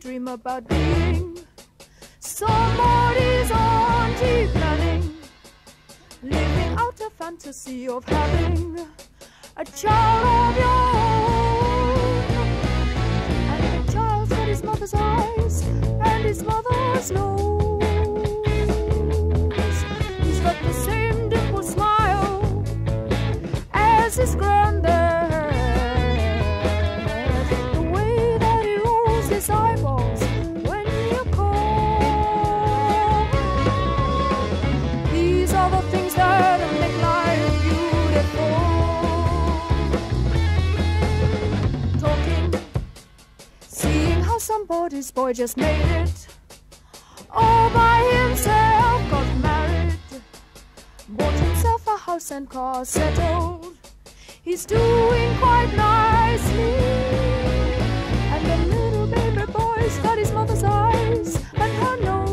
Dream about being somebody's auntie planning, living out a fantasy of having a child of your own, and a child that his mother's eyes and his mother's nose. He's got the same dimple smile as his granddad. This boy just made it all by himself. Got married, bought himself a house and car, settled. He's doing quite nicely. And the little baby boy's got his mother's eyes and her nose.